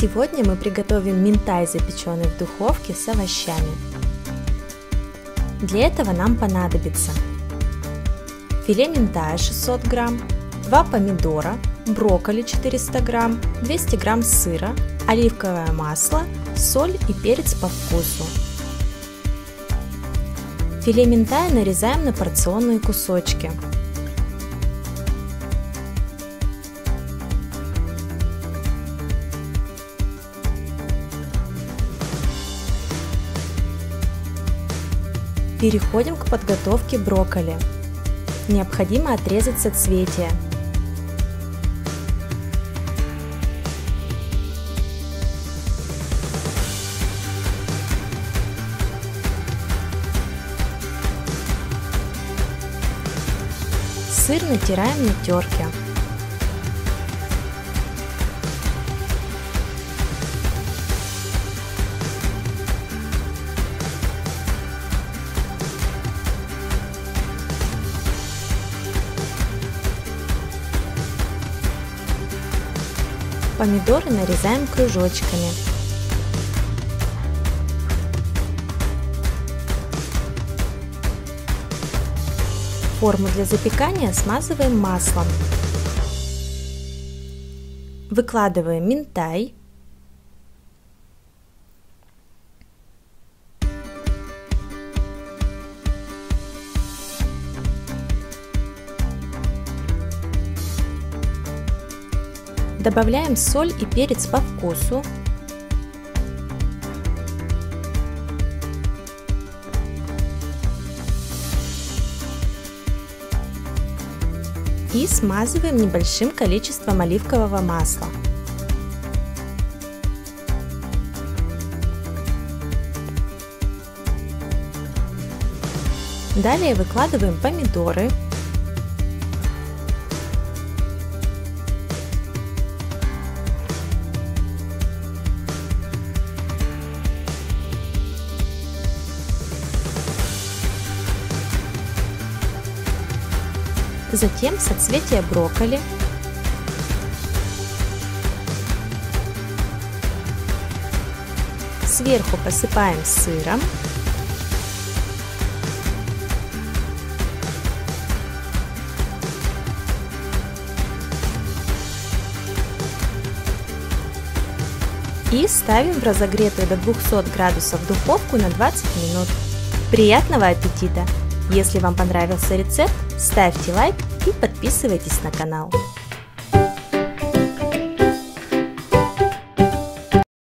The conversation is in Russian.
Сегодня мы приготовим минтай, запеченный в духовке с овощами. Для этого нам понадобится филе минтая 600 грамм, 2 помидора, брокколи 400 грамм, 200 грамм сыра, оливковое масло, соль и перец по вкусу. Филе минтая нарезаем на порционные кусочки. Переходим к подготовке брокколи. Необходимо отрезать соцветия. Сыр натираем на терке. Помидоры нарезаем кружочками. Форму для запекания смазываем маслом. Выкладываем минтай. Добавляем соль и перец по вкусу. И смазываем небольшим количеством оливкового масла. Далее выкладываем помидоры, Затем соцветия брокколи. Сверху посыпаем сыром. И ставим в разогретую до 200 градусов духовку на 20 минут. Приятного аппетита! Если вам понравился рецепт, ставьте лайк и подписывайтесь на канал.